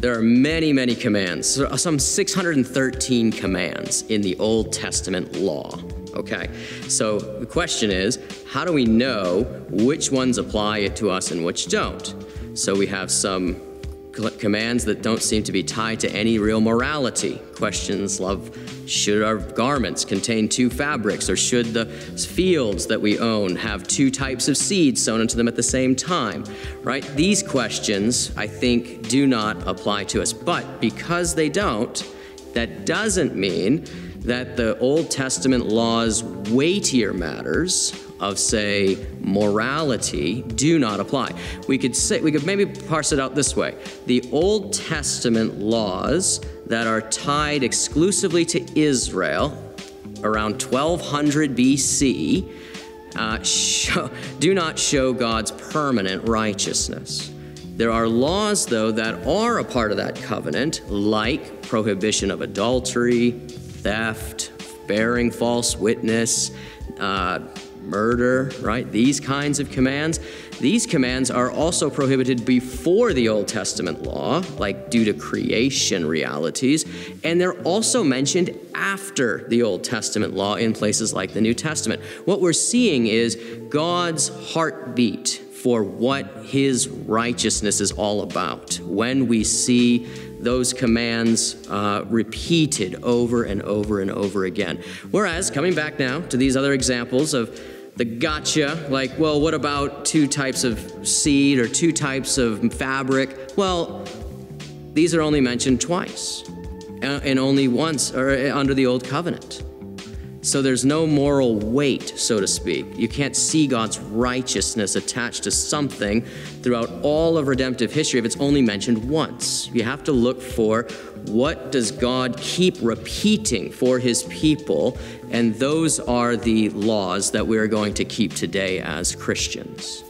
there are many, many commands, some 613 commands in the Old Testament law. Okay, so the question is how do we know which ones apply it to us and which don't? So we have some commands that don't seem to be tied to any real morality. Questions of should our garments contain two fabrics, or should the fields that we own have two types of seeds sown into them at the same time? Right? These questions, I think, do not apply to us. But because they don't, that doesn't mean that the Old Testament law's weightier matters of say morality do not apply. We could say we could maybe parse it out this way. The Old Testament laws that are tied exclusively to Israel around 1200 BC uh, show, do not show God's permanent righteousness. There are laws, though, that are a part of that covenant, like prohibition of adultery, theft, bearing false witness, uh, murder, right? These kinds of commands. These commands are also prohibited before the Old Testament law, like due to creation realities, and they're also mentioned after the Old Testament law in places like the New Testament. What we're seeing is God's heartbeat for what his righteousness is all about when we see those commands uh, repeated over and over and over again. Whereas, coming back now to these other examples of the gotcha, like, well, what about two types of seed or two types of fabric? Well, these are only mentioned twice uh, and only once or uh, under the old covenant. So there's no moral weight, so to speak. You can't see God's righteousness attached to something throughout all of redemptive history if it's only mentioned once. You have to look for what does God keep repeating for his people, and those are the laws that we are going to keep today as Christians.